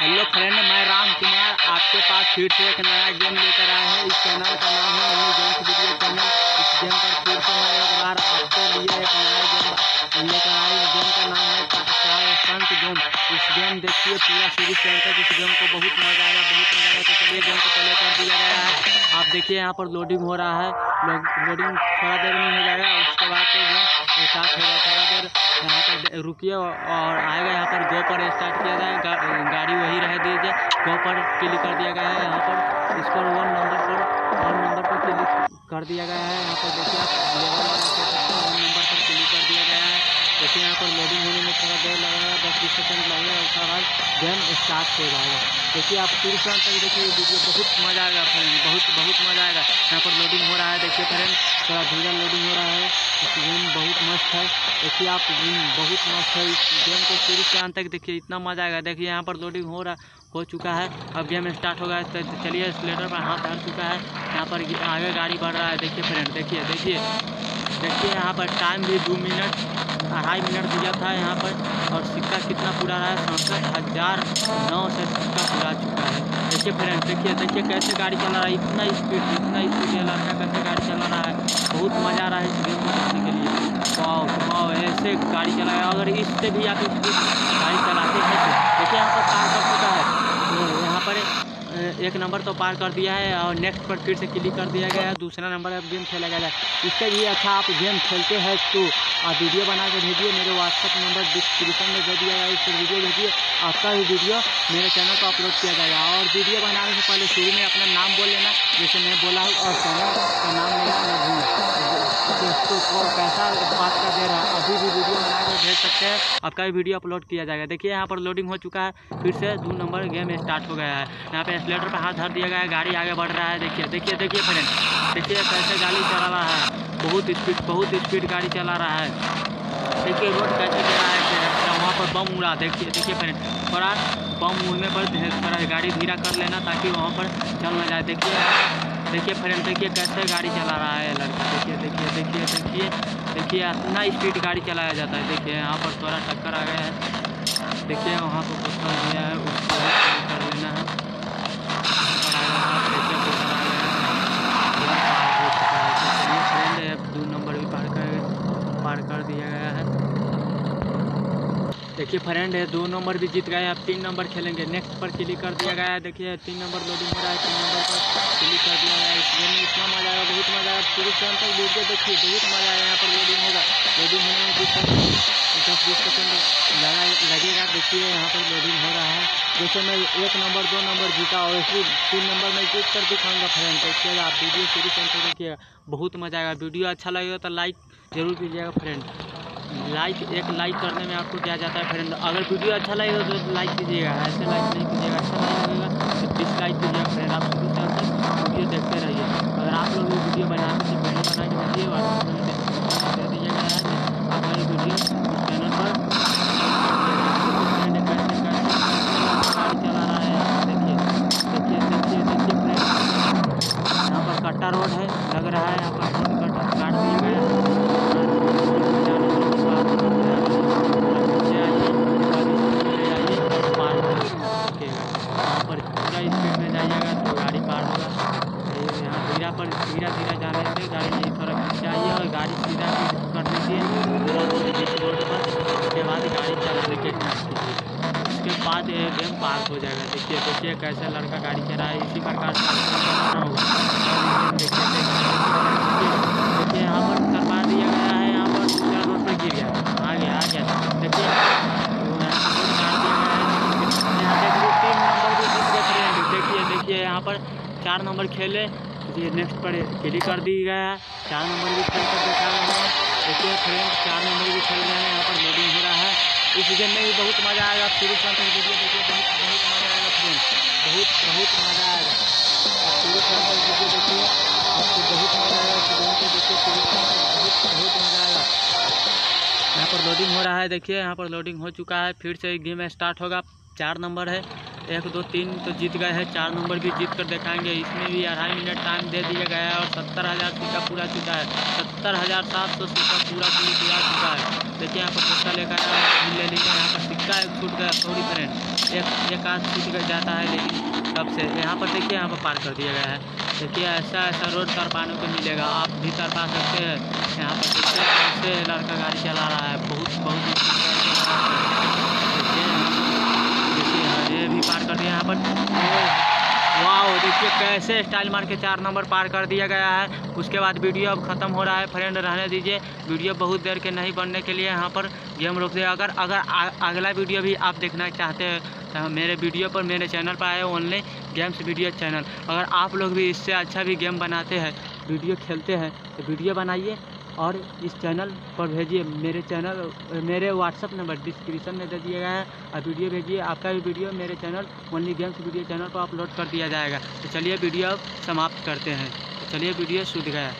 Hello friend मैं राम कुमार, आपके पास फिर से एक नया गेम लेकर आया है। इस चैनल का नाम है गेम गेम्स वीडियो चैनल इस गेम पर फिर से मैं गेम का नाम है संत गेम इस गेम देखिए पूरा सीरीज़ चैनल तक इस गेम को बहुत मज़ा आएगा बहुत मज़ा आएगा तो चलिए गेम को पहले कर दिया गया है आप देखिए यहाँ पर लोडिंग हो रहा है। लोडिंग थोड़ा देर में हो जाएगा उसके बाद तो गेम स्टार्ट होगा थोड़ा देर यहाँ पर रुकिए और आएगा यहाँ पर गो पर स्टार्ट किया जाए। गा, गाड़ी वही रह दीजिए। गो पर क्लिक कर दिया गया है। यहाँ पर इस पर वन नंबर पर वन नंबर पर क्लिक कर दिया गया है। यहाँ पर देखिए आप लेवल देखिए यहाँ पर लोडिंग होने में थोड़ा देर लगेगा दस बीस सेकंड लगेगा उसके बाद गेम स्टार्ट हो जाएगा। देखिए, आप से अंत तक देखिए वीडियो बहुत मज़ा आएगा फ्रेंड बहुत बहुत मज़ा आएगा। यहाँ पर लोडिंग हो रहा है, देखिए फ्रेंड थोड़ा धीरे लोडिंग हो रहा है। गेम बहुत मस्त है। देखिए, आप गेम बहुत मस्त है। इस गेम को शुरू से तक देखिए, इतना मज़ा आएगा। देखिए, यहाँ पर लोडिंग हो रहा, हो चुका है। अब गेम स्टार्ट होगा तो चलिए स्लेटर पर हाथ धर चुका है। यहाँ पर आगे गाड़ी बढ़ रहा है, देखिए फ्रेंड देखिए देखिए। देखिए, यहाँ पर टाइम भी दो मिनट अढ़ाई मिनट दिया था यहाँ पर, और सिक्का कितना पूरा रहा है? सड़सठ हज़ार नौ से सिक्का पूरा चुका है। देखिए फ्रेंड देखिए देखिए कैसे गाड़ी चला रहा है। इतना स्पीड इतना स्पीड है लड़का कैसे गाड़ी चला रहा है। बहुत मज़ा आ रहा है इस गेम को देखने के लिए। वाह वाओ ऐसे गाड़ी चलाया, अगर इससे भी आप गाड़ी चलाते हैं तो देखिए यहाँ पर पार कर चुका है यहाँ पर एक नंबर तो पार कर दिया है और नेक्स्ट पर फिर से क्लिक कर दिया गया है। दूसरा नंबर अब गेम खेला गया है। इससे भी अच्छा आप गेम खेलते हैं तो आप वीडियो बना के भेजिए, मेरे व्हाट्सअप नंबर डिस्क्रिप्शन में दे दिया गया इस पर वीडियो भेजिए। आपका भी वीडियो मेरे चैनल पर अपलोड किया जाएगा। और वीडियो बनाने से पहले शुरू में अपना नाम बोल लेना, जैसे मैं बोला हूँ, और चैनल दोस्तों को पैसा बात का दे रहा है। अभी भी वीडियो बना के भेज सकते हैं। आपका भी वीडियो अपलोड किया जाएगा। देखिए, यहाँ पर लोडिंग हो चुका है। फिर से दो नंबर गेम स्टार्ट हो गया है। यहाँ पे एक्सलेटर पर हाथ धर दिया गया है। गाड़ी आगे बढ़ रहा है। देखिए देखिए देखिए फ्रेंड देखिए, कैसे गाड़ी चला रहा है। बहुत स्पीड बहुत स्पीड गाड़ी चला रहा है। देखिए रोड कैसे रहा है। वहाँ पर बम उड़ा? देखिए देखिए फ्रेंड थोड़ा बम उड़ने पर थोड़ा गाड़ी धीरा कर लेना ताकि वहाँ पर चल ना जाए। देखिए। देखिए फ्रेंड, देखिए कैसे गाड़ी चला रहा है लड़का। देखिए देखिए देखिए देखिए देखिए, इतना स्पीड गाड़ी चलाया जाता है। देखिए, यहाँ पर थोड़ा टक्कर आ गया है। देखिए, वहाँ पर कुछ है। उसको कर लेना है फ्रेंड दो नंबर भी पार कर पार कर दिया गया है देखिए फ्रेंड है, दो नंबर भी जीत गए अब तीन नंबर खेलेंगे। नेक्स्ट पर क्लिक कर दिया गया है, देखिए, तीन नंबर लोडिंग हो रहा है, तीन नंबर पर क्लिक कर दिया गया है। इस गेम में इतना मज़ा आया, बहुत मज़ा आया। से अंत तक वीडियो देखिए, बहुत मज़ा आया यहाँ पर लोडिंग होगा। लोडिंग होने में दस, बीस सेकंड लगा, लगेगा। देखिए, यहाँ पर लोडिंग हो रहा है। जैसे मैं एक नंबर दो नंबर जीता और इसी तीन नंबर में जीत कर दिखाऊँगा फ्रेंड देखिएगा आप वीडियो शुरू तक देखिएगा बहुत मज़ा आएगा। वीडियो अच्छा लगेगा तो लाइक ज़रूर कीजिएगा फ्रेंड लाइक एक लाइक करने में आपको क्या जाता है? फ्रेंड अगर वीडियो अच्छा लगेगा तो लाइक कीजिएगा। ऐसे लाइक नहीं कीजिएगा अच्छा नहीं लगेगा तो डिसलाइक कीजिएगा। फ्रेंड आप शुरू से वीडियो देखते गाड़ी सीधा कर दीजिए जिस रोड पर उसके बाद गाड़ी चलाने के उसके बाद ये गेम पार हो जाएगा। देखिए देखिए कैसे लड़का गाड़ी चला है। इसी प्रकार से देखिए, यहाँ पर करवा दिया गया है। यहाँ पर दूसरा रोड पर गिर गया। आ गया आ गया देखिए देखिए, यहाँ पर चार नंबर खेले। ये नेक्स्ट पर क्लिक कर दी गया है। चार नंबर भी खेल कर देखा रहे हैं। देखिए फ्रेंड चार नंबर भी खेल रहे हैं। यहाँ पर लोडिंग हो रहा है। इस गेम में भी बहुत मज़ा आएगा। शुरू से अंत वीडियो देखिए, बहुत बहुत मज़ा आएगा फ्रेंड बहुत बहुत मज़ा आएगा। शुरू से अंत वीडियो देखिए आपको बहुत मज़ा आएगा। देखिए शुरू बहुत बहुत मज़ा आएगा। यहाँ पर लोडिंग हो रहा है। देखिए, यहाँ पर लोडिंग हो चुका है। फिर से गेम स्टार्ट होगा। चार नंबर है। एक, दो, तीन तो जीत गए हैं। चार नंबर भी जीत कर दिखाएँगे। इसमें भी अढ़ाई मिनट टाइम दे दिया गया है और सत्तर हज़ार सिक्का पूरा चुका है। सत्तर हज़ार सात सौ सिक्का पूरा पूरी पूरा चुका है। देखिए यहाँ पर पैसा लेकर आया ले लीजिए। यहाँ पर सिक्का एक छूट गया सॉरी फ्रेंड एक एक आध छूट कर जाता है लेकिन तब से यहाँ पर देखिए यहाँ पर पार कर दिया गया है। देखिए ऐसा ऐसा रोड तर पाने को मिलेगा। आप भी तर पा सकते हैं। यहाँ पर देखिए लड़का गाड़ी चला रहा है बहुत बहुत पार कर दिया यहाँ पर वाह देखिए कैसे स्टाइल मार के चार नंबर पार कर दिया गया है। उसके बाद वीडियो अब ख़त्म हो रहा है। फ्रेंड, रहने दीजिए। वीडियो बहुत देर के नहीं बनने के लिए यहाँ पर गेम रोक दिया अगर अगर अगला वीडियो भी आप देखना चाहते हैं तो मेरे वीडियो पर, मेरे चैनल पर आए ओनली गेम्स वीडियो चैनल अगर आप लोग भी इससे अच्छा भी गेम बनाते हैं वीडियो खेलते हैं तो वीडियो बनाइए। और इस चैनल पर भेजिए मेरे चैनल, मेरे व्हाट्सअप नंबर डिस्क्रिप्शन में दे दिया गया है। और वीडियो भेजिए, आपका भी वीडियो मेरे channel only games video channel पर अपलोड कर दिया जाएगा। तो चलिए वीडियो अब समाप्त करते हैं। तो चलिए वीडियो शुद्ध गया